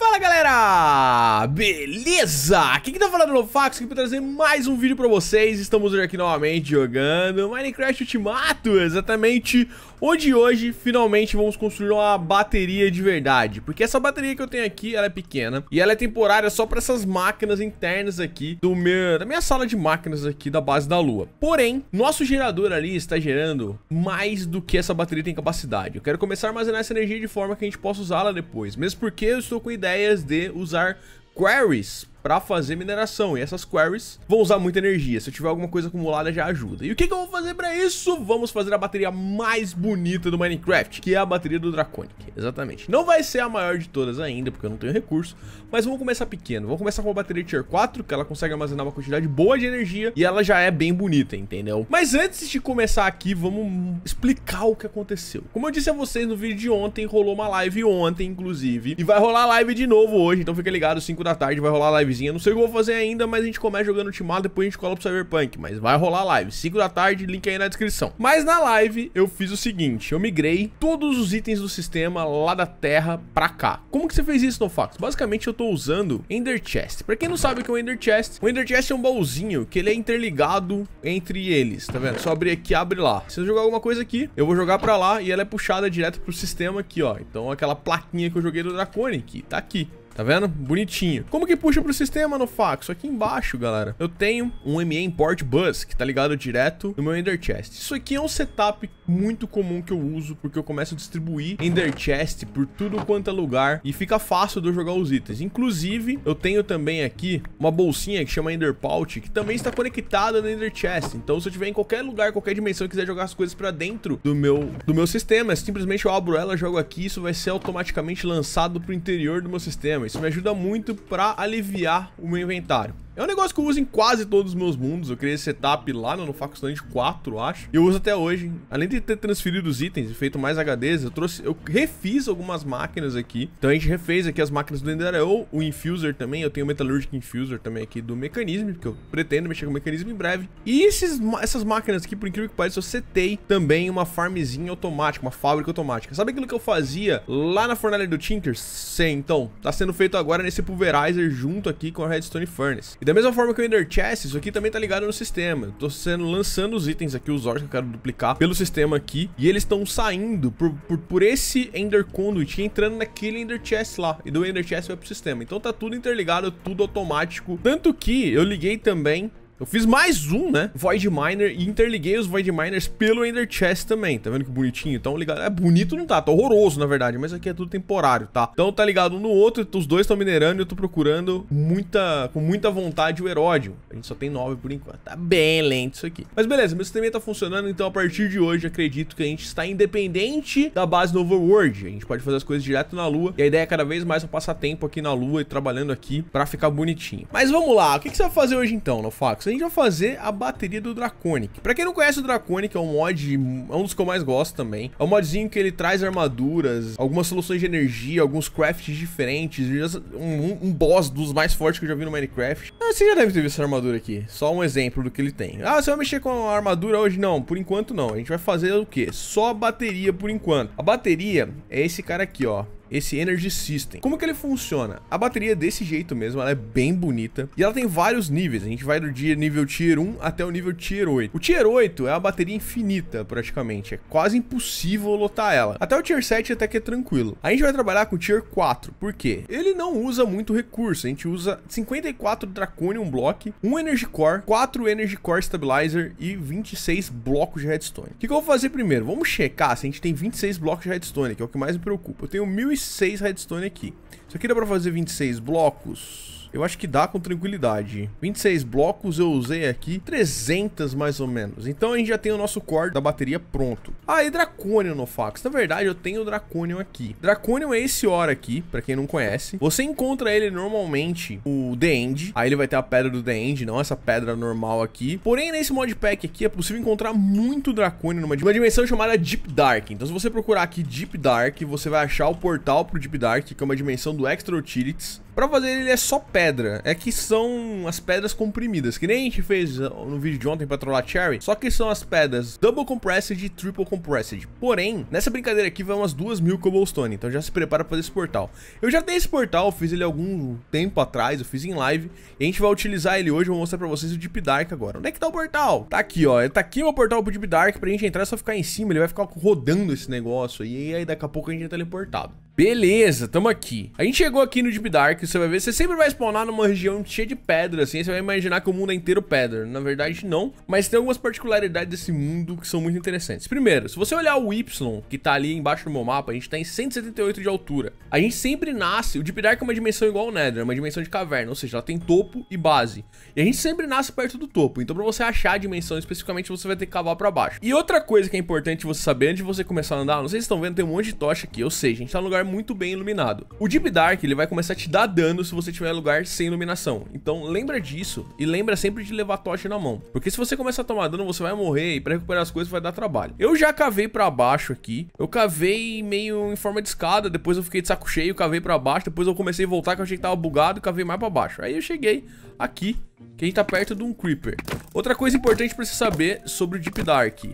Fala galera! Beleza? Aqui que tá falando no Fax aqui pra trazer mais um vídeo pra vocês. Estamos aqui novamente jogando Minecraft Ultimato, exatamente Onde hoje, finalmente, vamos construir uma bateria de verdade. Porque essa bateria que eu tenho aqui, ela é pequena E ela é temporária só pra essas máquinas internas aqui do meu, Da minha sala de máquinas aqui da base da lua. Porém, nosso gerador ali está gerando mais do que essa bateria tem capacidade. Eu quero começar a armazenar essa energia de forma que a gente possa usá-la depois. Mesmo porque eu estou com ideias de usar queries para fazer mineração. E essas queries vão usar muita energia. Se eu tiver alguma coisa acumulada, já ajuda. E o que, que eu vou fazer para isso? Vamos fazer a bateria mais bonita do Minecraft, que é a bateria do Draconic. Exatamente. Não vai ser a maior de todas ainda, porque eu não tenho recurso, mas vamos começar pequeno. Vamos começar com uma bateria Tier 4, que ela consegue armazenar uma quantidade boa de energia e ela já é bem bonita, entendeu? Mas antes de começar aqui, vamos explicar o que aconteceu. Como eu disse a vocês no vídeo de ontem, rolou uma live ontem, inclusive, e vai rolar live de novo hoje, então fica ligado, 5 da tarde vai rolar live livezinha. Não sei o que eu vou fazer ainda, mas a gente começa jogando Ultimado, depois a gente cola pro Cyberpunk. Mas vai rolar live. 5 da tarde, link aí na descrição. Mas na live eu fiz o seguinte, eu migrei todos os itens do sistema lá da Terra pra cá. Como que você fez isso no Fax? Basicamente eu tô usando Ender Chest. Pra quem não sabe o que é o Ender Chest, o Ender Chest é um baúzinho que ele é interligado entre eles, tá vendo? Só abrir aqui, abre lá. Se eu jogar alguma coisa aqui, eu vou jogar pra lá e ela é puxada direto pro sistema aqui, ó. Então aquela plaquinha que eu joguei do Draconic, tá aqui. Tá vendo? Bonitinho. Como que puxa pro sistema no fax? Aqui embaixo, galera. Eu tenho um ME Import Bus, que tá ligado direto no meu Ender Chest. Isso aqui é um setup muito comum que eu uso, porque eu começo a distribuir Ender Chest por tudo quanto é lugar e fica fácil de eu jogar os itens. Inclusive, eu tenho também aqui uma bolsinha que chama Ender Pouch, que também está conectada no Ender Chest. Então, se eu tiver em qualquer lugar, qualquer dimensão e quiser jogar as coisas pra dentro do meu, do meu sistema, simplesmente eu abro ela, jogo aqui, isso vai ser automaticamente lançado pro interior do meu sistema. Isso me ajuda muito para aliviar o meu inventário. É um negócio que eu uso em quase todos os meus mundos. Eu criei esse setup lá no Facustand 4, acho. E eu uso até hoje. Além de ter transferido os itens e feito mais HDs, eu trouxe. Eu refiz algumas máquinas aqui. Então a gente refez aqui as máquinas do Endereo, o Infuser também. Eu tenho o Metallurgic Infuser também aqui do Mecanismo, porque eu pretendo mexer com o mecanismo em breve. E esses, essas máquinas aqui, por incrível que pareça, eu setei também uma farmzinha automática, uma fábrica automática. Sabe aquilo que eu fazia lá na fornalha do Tinker? Sim, então. Tá sendo feito agora nesse pulverizer junto aqui com a Redstone Furnace. E da mesma forma que o Ender Chest, isso aqui também tá ligado no sistema. Eu tô sendo, lançando os itens aqui, os ores que eu quero duplicar pelo sistema aqui. E eles estão saindo por, por, por, esse Ender Conduit entrando naquele Ender Chest lá. E do Ender Chest vai pro sistema. Então tá tudo interligado, tudo automático. Tanto que eu liguei também eu fiz mais um, né? Void Miner e interliguei os Void Miners pelo Ender Chest também. Tá vendo que bonitinho? Então, ligado. É bonito não tá, tá horroroso, na verdade. Mas aqui é tudo temporário, tá? Então tá ligado um no outro, os dois estão minerando e eu tô procurando muita, com muita vontade o Eródio. A gente só tem nove por enquanto. Tá bem lento isso aqui. Mas beleza, meu sistema tá funcionando, então a partir de hoje acredito que a gente está independente da base no Overworld. A gente pode fazer as coisas direto na Lua. E a ideia é cada vez mais eu passar tempo aqui na Lua e trabalhando aqui pra ficar bonitinho. Mas vamos lá, o que, que você vai fazer hoje então, no Fox? A gente vai fazer a bateria do Draconic. Pra quem não conhece o Draconic, é um mod, é um dos que eu mais gosto também. É um modzinho que ele traz armaduras, algumas soluções de energia, alguns crafts diferentes, um, um boss dos mais fortes que eu já vi no Minecraft. Ah, você já deve ter visto essa armadura aqui, só um exemplo do que ele tem. Ah, você vai mexer com a armadura hoje? Não, por enquanto não. A gente vai fazer o quê? Só a bateria por enquanto. A bateria é esse cara aqui, ó esse Energy System. Como que ele funciona? A bateria é desse jeito mesmo, ela é bem bonita e ela tem vários níveis. A gente vai do nível Tier 1 até o nível Tier 8. O Tier 8 é a bateria infinita, praticamente. É quase impossível lotar ela. Até o Tier 7 até que é tranquilo. A gente vai trabalhar com o Tier 4. Por quê? Ele não usa muito recurso. A gente usa 54 Draconium Block, 1 Energy Core, 4 Energy Core Stabilizer e 26 blocos de Redstone. O que, que eu vou fazer primeiro? Vamos checar se a gente tem 26 blocos de Redstone, que é o que mais me preocupa. Eu tenho 1.100 26 redstone aqui. Isso aqui dá pra fazer 26 blocos. Eu acho que dá com tranquilidade. 26 blocos eu usei aqui, 300 mais ou menos. Então a gente já tem o nosso core da bateria pronto. Ah, e Draconium no Fax. Na verdade, eu tenho o Draconium aqui. Draconium é esse ore aqui, pra quem não conhece. Você encontra ele normalmente o The End. Aí ele vai ter a pedra do The End, não essa pedra normal aqui. Porém, nesse modpack aqui é possível encontrar muito Draconium numa uma dimensão chamada Deep Dark. Então se você procurar aqui Deep Dark, você vai achar o portal pro Deep Dark, que é uma dimensão do Extra Utilities. Pra fazer ele é só pedra. É que são as pedras comprimidas, que nem a gente fez no vídeo de ontem pra trollar Cherry. Só que são as pedras Double Compressed e Triple Compressed. Porém, nessa brincadeira aqui vai umas duas mil Cobblestone, então já se prepara pra fazer esse portal. Eu já tenho esse portal, fiz ele algum tempo atrás, eu fiz em live. E a gente vai utilizar ele hoje, eu vou mostrar pra vocês o Deep Dark agora. Onde é que tá o portal? Tá aqui, ó. Tá aqui o portal pro Deep Dark, pra gente entrar é só ficar em cima, ele vai ficar rodando esse negócio. E aí daqui a pouco a gente é teleportado. Beleza, tamo aqui. A gente chegou aqui no Deep Dark, você vai ver, você sempre vai spawnar numa região cheia de pedra, assim, você vai imaginar que o mundo é inteiro pedra. Na verdade, não, mas tem algumas particularidades desse mundo que são muito interessantes. Primeiro, se você olhar o Y, que tá ali embaixo do meu mapa, a gente tá em 178 de altura. A gente sempre nasce, o Deep Dark é uma dimensão igual ao Nether, é uma dimensão de caverna, ou seja, ela tem topo e base. E a gente sempre nasce perto do topo, então pra você achar a dimensão especificamente, você vai ter que cavar pra baixo. E outra coisa que é importante você saber antes de você começar a andar, não sei se estão vendo, tem um monte de tocha aqui, ou seja, a gente tá num lugar muito bem iluminado. O Deep Dark, ele vai começar a te dar dano se você tiver lugar sem iluminação. Então lembra disso e lembra sempre de levar tocha na mão. Porque se você começar a tomar dano, você vai morrer e pra recuperar as coisas vai dar trabalho. Eu já cavei pra baixo aqui. Eu cavei meio em forma de escada, depois eu fiquei de saco cheio, cavei pra baixo, depois eu comecei a voltar que eu achei que tava bugado e cavei mais pra baixo. Aí eu cheguei aqui, que a gente tá perto de um Creeper. Outra coisa importante pra você saber sobre o Deep Dark.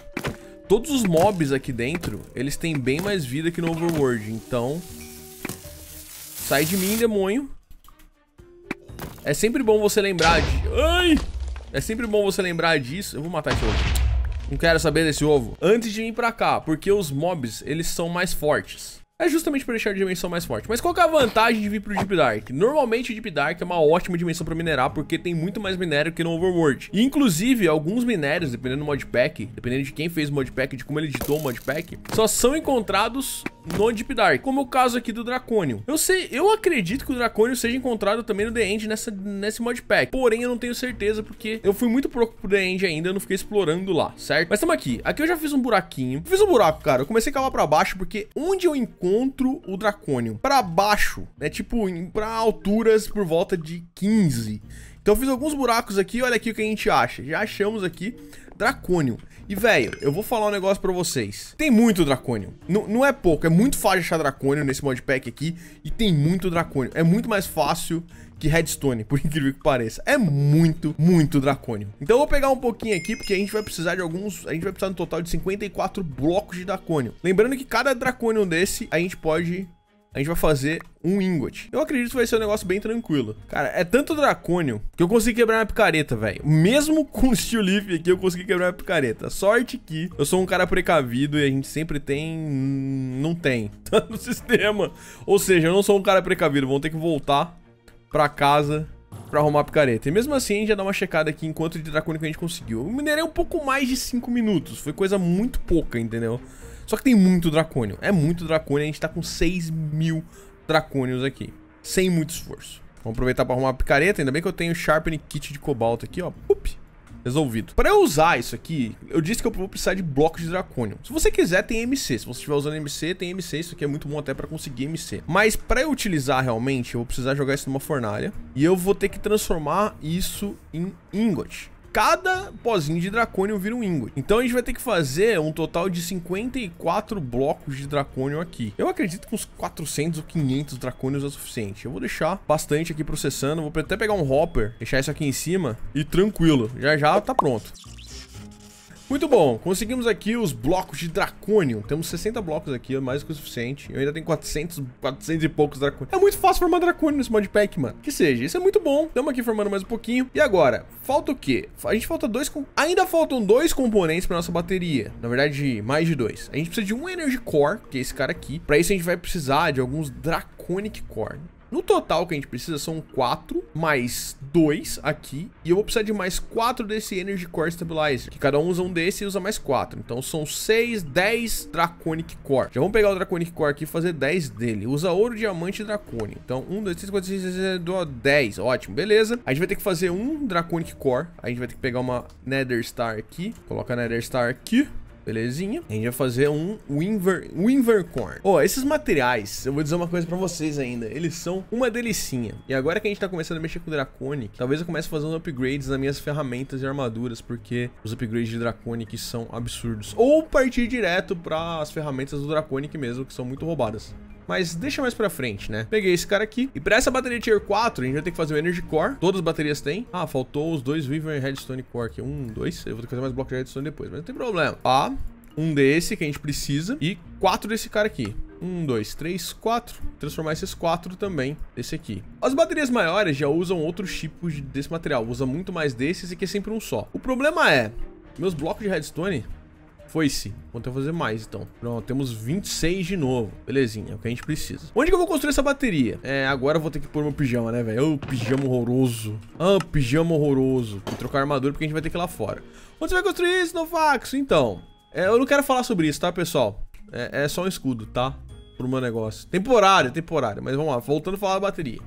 Todos os mobs aqui dentro, eles têm bem mais vida que no Overworld, então... Sai de mim, demônio. É sempre bom você lembrar de... Ai! É sempre bom você lembrar disso. Eu vou matar esse ovo. Não quero saber desse ovo. Antes de vir pra cá, porque os mobs, eles são mais fortes. É justamente para deixar a dimensão mais forte. Mas qual é a vantagem de vir pro Deep Dark? Normalmente o Deep Dark é uma ótima dimensão para minerar, porque tem muito mais minério que no Overworld. Inclusive, alguns minérios, dependendo do modpack, dependendo de quem fez o modpack, de como ele editou o modpack, só são encontrados no Deep Dark, como é o caso aqui do Draconium. Eu sei, eu acredito que o Draconium seja encontrado também no The End nessa, nesse modpack, porém eu não tenho certeza porque eu fui muito pouco pro The End ainda, eu não fiquei explorando lá, certo? Mas estamos aqui, aqui eu já fiz um buraquinho, fiz um buraco, cara, eu comecei a cavar pra baixo porque onde eu encontro o Draconium? Pra baixo, né, tipo, pra alturas por volta de 15. Então eu fiz alguns buracos aqui, olha aqui o que a gente acha. Já achamos aqui Draconium. E, velho, eu vou falar um negócio pra vocês. Tem muito Draconium. N não é pouco, é muito fácil achar Draconium nesse modpack aqui. E tem muito Draconium. É muito mais fácil que Redstone, por incrível que pareça. É muito, muito Draconium. Então eu vou pegar um pouquinho aqui, porque a gente vai precisar de alguns... A gente vai precisar no total de 54 blocos de Draconium. Lembrando que cada Draconium desse, a gente pode a gente vai fazer um ingot. Eu acredito que vai ser um negócio bem tranquilo. Cara, é tanto dracônio que eu consegui quebrar minha picareta, velho. Mesmo com o Steel Leaf aqui, eu consegui quebrar minha picareta. Sorte que eu sou um cara precavido e a gente sempre tem... Não tem. Tá no sistema. Ou seja, eu não sou um cara precavido. Vamos ter que voltar pra casa pra arrumar a picareta. E mesmo assim, a gente já dá uma checada aqui enquanto de dracônio que a gente conseguiu. Eu minerei um pouco mais de 5 minutos. Foi coisa muito pouca, entendeu? Só que tem muito dracônio. É muito dracônio. A gente tá com 6 mil dracônios aqui. Sem muito esforço. Vamos aproveitar para arrumar a picareta. Ainda bem que eu tenho Sharpening Kit de cobalto aqui, ó. Up. Resolvido. Para eu usar isso aqui, eu disse que eu vou precisar de blocos de dracônio. Se você quiser, tem MC. Se você estiver usando MC, tem MC. Isso aqui é muito bom até para conseguir MC. Mas para eu utilizar realmente, eu vou precisar jogar isso numa fornalha. E eu vou ter que transformar isso em ingot cada pozinho de dracônio vira um ingot. Então a gente vai ter que fazer um total de 54 blocos de dracônio aqui. Eu acredito que uns 400 ou 500 dracônios é o suficiente. Eu vou deixar bastante aqui processando. Vou até pegar um hopper, deixar isso aqui em cima e tranquilo. Já já tá pronto. Muito bom, conseguimos aqui os blocos de Draconium. Temos 60 blocos aqui, é mais do que o suficiente. Eu ainda tenho 400, 400 e poucos Draconium. É muito fácil formar Draconium nesse modpack, mano. Que seja, isso é muito bom. Estamos aqui formando mais um pouquinho. E agora, falta o quê? A gente falta dois... Ainda faltam dois componentes para nossa bateria. Na verdade, mais de dois. A gente precisa de um Energy Core, que é esse cara aqui. Para isso a gente vai precisar de alguns Draconic Core. No total que a gente precisa são 4 mais 2 aqui. E eu vou precisar de mais 4 desse Energy Core Stabilizer. Que cada um usa um desse e usa mais 4. Então são 6, 10 Draconic Core. Já vamos pegar o Draconic Core aqui e fazer 10 dele. Usa ouro, diamante e Draconic. Então 1, 2, 3, 4, 5, 6, 7, 8, 10. Ótimo, beleza. A gente vai ter que fazer um Draconic Core. A gente vai ter que pegar uma Nether Star aqui. Coloca a Nether Star aqui. Belezinha. A gente vai fazer um Winver, Winvercorn. Ó, oh, esses materiais, eu vou dizer uma coisa pra vocês ainda. Eles são uma delicinha. E agora que a gente tá começando a mexer com o Draconic, talvez eu comece uns upgrades nas minhas ferramentas e armaduras, porque os upgrades de Draconic são absurdos. Ou partir direto para as ferramentas do Draconic mesmo, que são muito roubadas. Mas deixa mais pra frente, né? Peguei esse cara aqui. E pra essa bateria Tier 4, a gente vai ter que fazer o Energy Core. Todas as baterias têm. Ah, faltou os dois Wyvern Redstone Core aqui. Um, dois. Eu vou ter que fazer mais bloco de Redstone depois, mas não tem problema. Ó, um desse que a gente precisa e quatro desse cara aqui. Um, dois, três, quatro. Transformar esses quatro também desse aqui. As baterias maiores já usam outros tipos desse material. Usa muito mais desses e que é sempre um só. O problema é, meus blocos de redstone foi-se. Vou ter que fazer mais, então. Pronto, temos 26 de novo. Belezinha, é o que a gente precisa. Onde que eu vou construir essa bateria? É, agora eu vou ter que pôr meu pijama, né, velho? Ô, pijama horroroso. Ah, pijama horroroso. Vou trocar armadura porque a gente vai ter que ir lá fora. Onde você vai construir isso, Novax? Então, é, eu não quero falar sobre isso, tá, pessoal? É, é só um escudo, tá? Pro meu negócio. Temporário, temporário. Mas vamos lá, voltando a falar da bateria.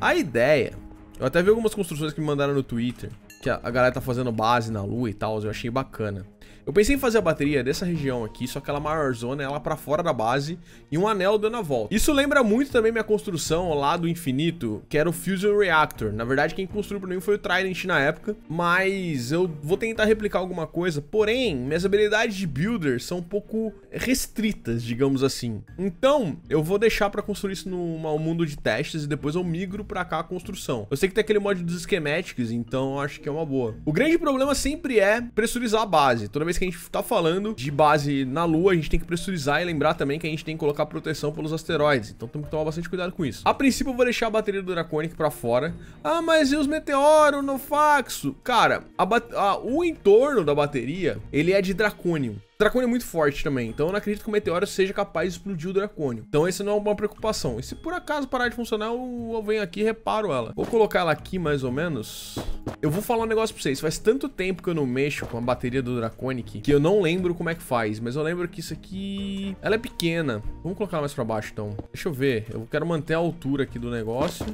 A ideia... Eu até vi algumas construções que me mandaram no Twitter. Que a galera tá fazendo base na lua e tal. Eu achei bacana. Eu pensei em fazer a bateria dessa região aqui, só que ela maior zona, ela pra fora da base e um anel dando a volta. Isso lembra muito também minha construção lá do infinito, que era o Fusion Reactor. Na verdade, quem construiu pra mim foi o Trident na época, mas eu vou tentar replicar alguma coisa. Porém, minhas habilidades de builder são um pouco restritas, digamos assim. Então, eu vou deixar pra construir isso no mundo de testes e depois eu migro pra cá a construção. Eu sei que tem aquele mod dos schematics, então acho que é uma boa. O grande problema sempre é pressurizar a base. Toda vez vez que a gente tá falando de base na Lua, a gente tem que pressurizar e lembrar também que a gente tem que colocar proteção pelos asteroides. Então temos que tomar bastante cuidado com isso. A princípio eu vou deixar a bateria do Draconic pra fora. Ah, mas e os meteoros no Faxo? Cara, a a, o entorno da bateria, ele é de Draconium. Dracônio é muito forte também, então eu não acredito que o meteoro seja capaz de explodir o Dracônio. Então esse não é uma preocupação. E se por acaso parar de funcionar, eu venho aqui e reparo ela. Vou colocar ela aqui mais ou menos. Eu vou falar um negócio pra vocês. Faz tanto tempo que eu não mexo com a bateria do Draconic que eu não lembro como é que faz. Mas eu lembro que isso aqui... Ela é pequena. Vamos colocar ela mais pra baixo, então. Deixa eu ver. Eu quero manter a altura aqui do negócio.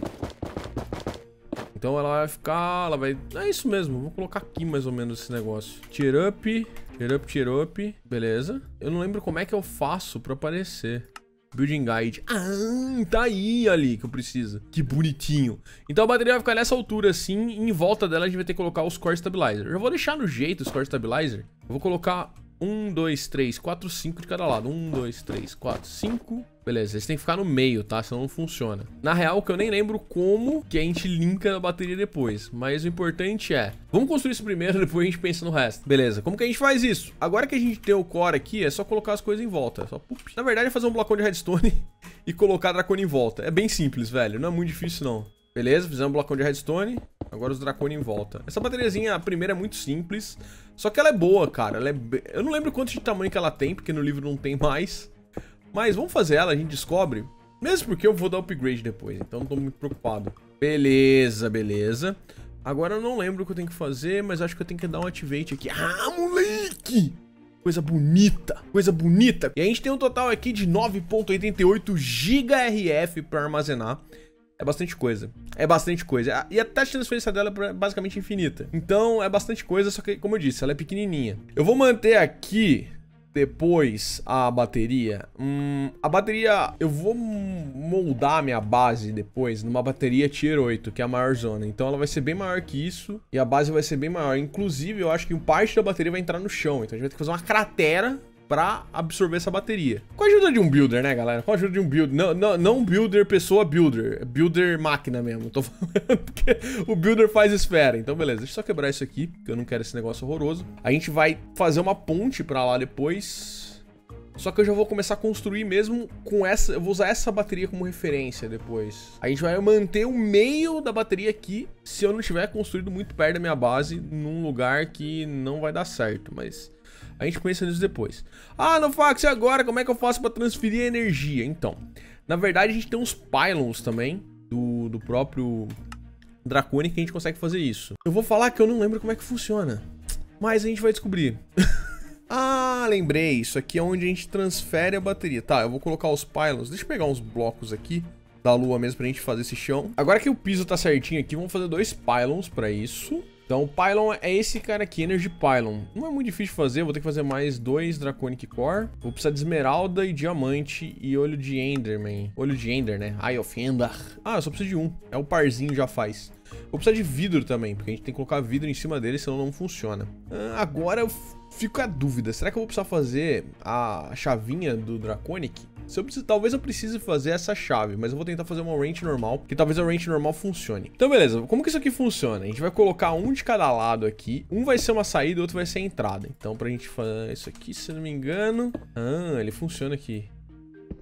Então ela vai ficar... Ela vai... É isso mesmo. Vou colocar aqui mais ou menos esse negócio. Tier up... Cheer up, cheer up. Beleza. Eu não lembro como é que eu faço pra aparecer. Building Guide. Ah, tá aí ali que eu preciso. Que bonitinho. Então a bateria vai ficar nessa altura assim. E em volta dela a gente vai ter que colocar os Core Stabilizer. Eu vou deixar no jeito os Core Stabilizer. Eu vou colocar um, dois, três, quatro, cinco de cada lado. Um, dois, três, quatro, cinco. Beleza, eles têm que ficar no meio, tá? Senão não funciona. Na real, que eu nem lembro como que a gente linka a bateria depois. Mas o importante é... Vamos construir isso primeiro, depois a gente pensa no resto. Beleza, como que a gente faz isso? Agora que a gente tem o core aqui, é só colocar as coisas em volta. É só... Na verdade, é fazer um blocão de redstone e colocar dracone em volta. É bem simples, velho. Não é muito difícil, não. Beleza, fizemos um blocão de redstone. Agora os dracone em volta. Essa bateriazinha, a primeira é muito simples. Só que ela é boa, cara. Ela é... Eu não lembro quanto de tamanho que ela tem, porque no livro não tem mais. Mas vamos fazer ela, a gente descobre. Mesmo porque eu vou dar upgrade depois, então não tô muito preocupado. Beleza, beleza. Agora eu não lembro o que eu tenho que fazer, mas acho que eu tenho que dar um activate aqui. Ah, moleque! Coisa bonita, coisa bonita. E a gente tem um total aqui de 9.88 GHz para armazenar. É bastante coisa. É bastante coisa. E a taxa de transferência dela é basicamente infinita. Então é bastante coisa, só que, como eu disse, ela é pequenininha. Eu vou manter aqui depois a bateria. Hum, a bateria, eu vou moldar minha base depois numa bateria Tier 8, que é a maior zona. Então ela vai ser bem maior que isso e a base vai ser bem maior. Inclusive, eu acho que parte da bateria vai entrar no chão. Então a gente vai ter que fazer uma cratera pra absorver essa bateria. Com a ajuda de um builder, né, galera? Com a ajuda de um builder. Não, não, não builder pessoa builder. Builder máquina mesmo. Tô falando porque o builder faz esfera. Então, beleza. Deixa eu só quebrar isso aqui, porque eu não quero esse negócio horroroso. A gente vai fazer uma ponte pra lá depois. Só que eu já vou começar a construir mesmo com essa... Eu vou usar essa bateria como referência depois. A gente vai manter o meio da bateria aqui se eu não tiver construído muito perto da minha base, num lugar que não vai dar certo, mas... A gente pensa nisso depois. Ah, no Fax, agora? Como é que eu faço para transferir energia? Então, na verdade a gente tem uns pylons também do, do próprio Draconic que a gente consegue fazer isso. Eu vou falar que eu não lembro como é que funciona, mas a gente vai descobrir. ah, lembrei. Isso aqui é onde a gente transfere a bateria. Tá, eu vou colocar os pylons. Deixa eu pegar uns blocos aqui da lua mesmo pra gente fazer esse chão. Agora que o piso tá certinho aqui, vamos fazer dois pylons pra isso. Então Pylon é esse cara aqui, Energy Pylon. Não é muito difícil fazer, vou ter que fazer mais dois Draconic Core. Vou precisar de esmeralda e diamante e olho de Enderman. Olho de Ender, né? Eye of Ender. Ah, eu só preciso de um. É o parzinho já faz. Vou precisar de vidro também, porque a gente tem que colocar vidro em cima dele, senão não funciona. Ah, agora eu fico a dúvida. Será que eu vou precisar fazer a chavinha do Draconic Se eu preciso, talvez eu precise fazer essa chave, mas eu vou tentar fazer uma wrench normal, que talvez a wrench normal funcione. Então, beleza. Como que isso aqui funciona? A gente vai colocar um de cada lado aqui. Um vai ser uma saída, o outro vai ser a entrada. Então, pra gente fazer isso aqui, se não me engano... Ah, ele funciona aqui.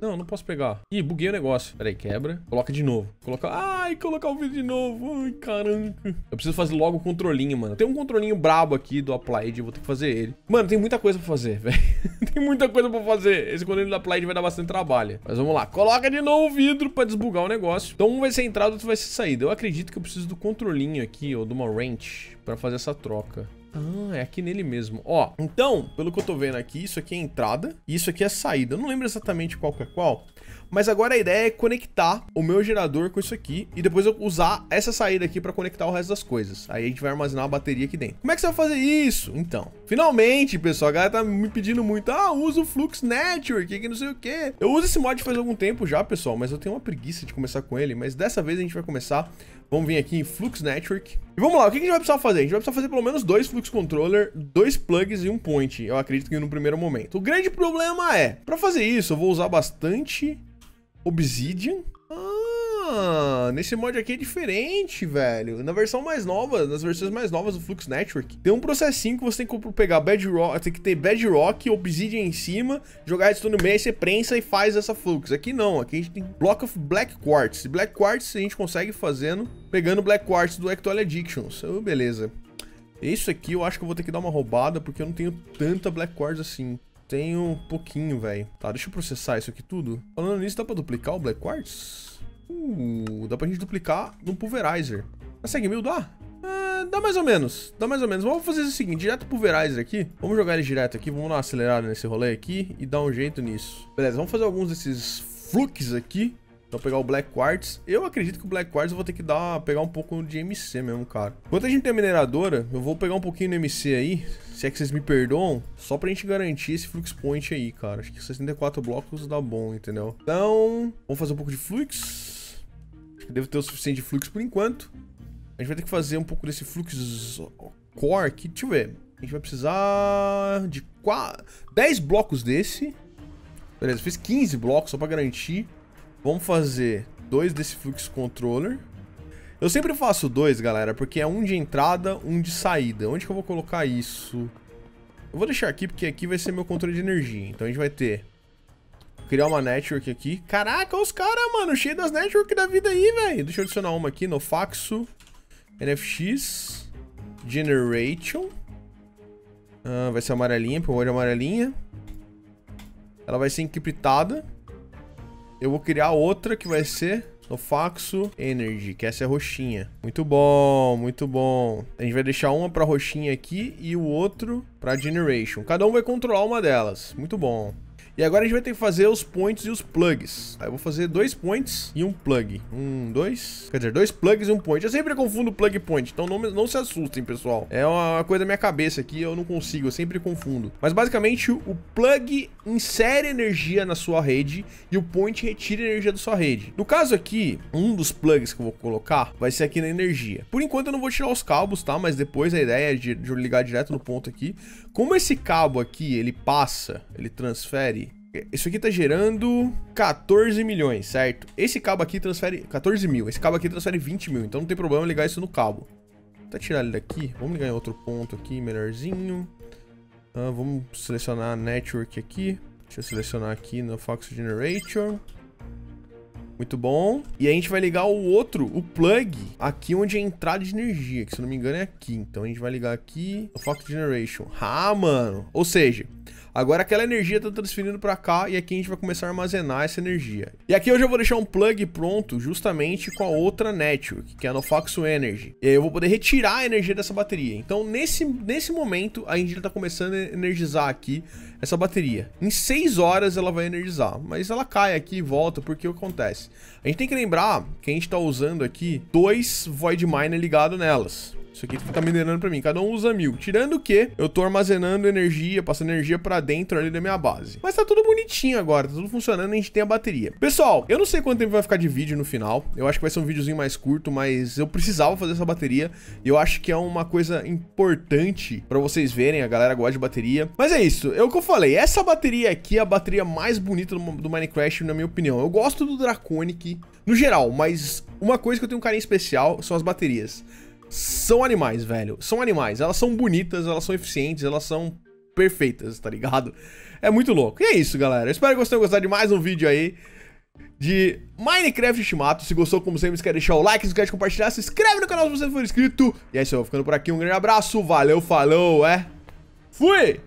Não, não posso pegar. Ih, buguei o negócio. Peraí, quebra. Coloca de novo. Coloca... Ai, colocar o vídeo de novo. Ai, caramba. Eu preciso fazer logo o controlinho, mano. Tem um controlinho brabo aqui do Applied. Eu vou ter que fazer ele. Mano, tem muita coisa pra fazer, velho. tem muita coisa pra fazer. Esse controle do Applied vai dar bastante trabalho. Mas vamos lá. Coloca de novo o vidro pra desbugar o negócio. Então um vai ser entrada, outro vai ser saída. Eu acredito que eu preciso do controlinho aqui, ou de uma wrench, pra fazer essa troca. Ah, é aqui nele mesmo. Ó, então, pelo que eu tô vendo aqui, isso aqui é entrada e isso aqui é saída. Eu não lembro exatamente qual que é qual, mas agora a ideia é conectar o meu gerador com isso aqui e depois eu usar essa saída aqui para conectar o resto das coisas. Aí a gente vai armazenar a bateria aqui dentro. Como é que você vai fazer isso? Então, finalmente, pessoal, a galera tá me pedindo muito. Ah, usa o Flux Network, que não sei o que. Eu uso esse mod faz algum tempo já, pessoal, mas eu tenho uma preguiça de começar com ele. Mas dessa vez a gente vai começar Vamos vir aqui em Flux Network. E vamos lá, o que a gente vai precisar fazer? A gente vai precisar fazer pelo menos dois Flux Controller, dois plugs e um point. Eu acredito que no primeiro momento. O grande problema é, para fazer isso, eu vou usar bastante Obsidian. Ah, nesse mod aqui é diferente, velho. Na versão mais nova, nas versões mais novas do Flux Network, tem um processinho que você tem que pegar Bedrock, tem que ter Bedrock, Obsidian em cima, jogar isso no meio, você prensa e faz essa Flux. Aqui não, aqui a gente tem Block of Black Quartz. Black Quartz a gente consegue fazendo, pegando Black Quartz do Ectoil Addictions. Oh, beleza. Isso aqui eu acho que eu vou ter que dar uma roubada, porque eu não tenho tanta Black Quartz assim. Tenho um pouquinho, velho. Tá, deixa eu processar isso aqui tudo. Falando nisso, dá pra duplicar o Black Quartz? Uh, dá pra gente duplicar no Pulverizer. Consegue mil? Dá? É, dá mais ou menos. Dá mais ou menos. Vamos fazer o seguinte, direto Pulverizer aqui. Vamos jogar ele direto aqui. Vamos dar uma acelerada nesse rolê aqui e dar um jeito nisso. Beleza, vamos fazer alguns desses flux aqui. Então pegar o Black Quartz. Eu acredito que o Black Quartz eu vou ter que dar, pegar um pouco de MC mesmo, cara. Enquanto a gente tem a mineradora, eu vou pegar um pouquinho do MC aí. Se é que vocês me perdoam, só pra gente garantir esse Flux Point aí, cara. Acho que 64 blocos dá bom, entendeu? Então, vamos fazer um pouco de Flux. Acho que deve ter o suficiente de Flux por enquanto. A gente vai ter que fazer um pouco desse Flux Core aqui. Deixa eu ver. A gente vai precisar de 4... 10 blocos desse. Beleza, fiz 15 blocos só pra garantir. Vamos fazer dois desse Flux Controller. Eu sempre faço dois, galera, porque é um de entrada, um de saída. Onde que eu vou colocar isso? Eu vou deixar aqui, porque aqui vai ser meu controle de energia. Então a gente vai ter... Criar uma network aqui. Caraca, os caras, mano, cheio das network da vida aí, velho. Deixa eu adicionar uma aqui no Faxo. NFX. Generation. Ah, vai ser amarelinha, por de amarelinha. Ela vai ser encriptada. Eu vou criar outra que vai ser no Faxo Energy, que essa é roxinha. Muito bom, muito bom. A gente vai deixar uma para roxinha aqui e o outro para Generation. Cada um vai controlar uma delas. Muito bom. E agora a gente vai ter que fazer os points e os plugs. Aí eu vou fazer dois points e um plug. Um, dois. Quer dizer, dois plugs e um point. Eu sempre confundo plug e point, então não, não se assustem, pessoal. É uma coisa da minha cabeça aqui, eu não consigo, eu sempre confundo. Mas basicamente, o plug insere energia na sua rede e o point retira energia da sua rede. No caso aqui, um dos plugs que eu vou colocar vai ser aqui na energia. Por enquanto eu não vou tirar os cabos, tá? Mas depois a ideia é de, de ligar direto no ponto aqui. Como esse cabo aqui, ele passa, ele transfere isso aqui tá gerando 14 milhões, certo? Esse cabo aqui transfere 14 mil. Esse cabo aqui transfere 20 mil. Então não tem problema ligar isso no cabo. Vou tirar ele daqui. Vamos ligar em outro ponto aqui, melhorzinho. Ah, vamos selecionar a network aqui. Deixa eu selecionar aqui no Fox Generator. Muito bom. E a gente vai ligar o outro, o plug, aqui onde é a entrada de energia, que se não me engano é aqui. Então a gente vai ligar aqui no Fox Generation. Ah, mano. Ou seja, Agora aquela energia tá transferindo para cá e aqui a gente vai começar a armazenar essa energia. E aqui eu já vou deixar um plug pronto justamente com a outra network, que é a Nofaxo Energy. E aí eu vou poder retirar a energia dessa bateria. Então nesse, nesse momento a gente já tá começando a energizar aqui essa bateria. Em 6 horas ela vai energizar, mas ela cai aqui e volta porque o que acontece? A gente tem que lembrar que a gente tá usando aqui dois Void Miner ligados nelas. Isso aqui tá minerando pra mim. Cada um usa mil. Tirando que eu tô armazenando energia, passando energia pra dentro ali da minha base. Mas tá tudo bonitinho agora, tá tudo funcionando, a gente tem a bateria. Pessoal, eu não sei quanto tempo vai ficar de vídeo no final. Eu acho que vai ser um videozinho mais curto, mas eu precisava fazer essa bateria. Eu acho que é uma coisa importante pra vocês verem. A galera gosta de bateria. Mas é isso, é o que eu falei. Essa bateria aqui é a bateria mais bonita do Minecraft, na minha opinião. Eu gosto do Draconic no geral, mas uma coisa que eu tenho um carinho especial são as baterias são animais, velho. São animais. Elas são bonitas, elas são eficientes, elas são perfeitas, tá ligado? É muito louco. E é isso, galera. Espero que vocês tenham gostado de mais um vídeo aí de Minecraft Ultimato. Se gostou, como sempre, quer deixar o like, se quer compartilhar, se inscreve no canal se você for inscrito. E é isso, eu vou ficando por aqui. Um grande abraço, valeu, falou, é. Fui!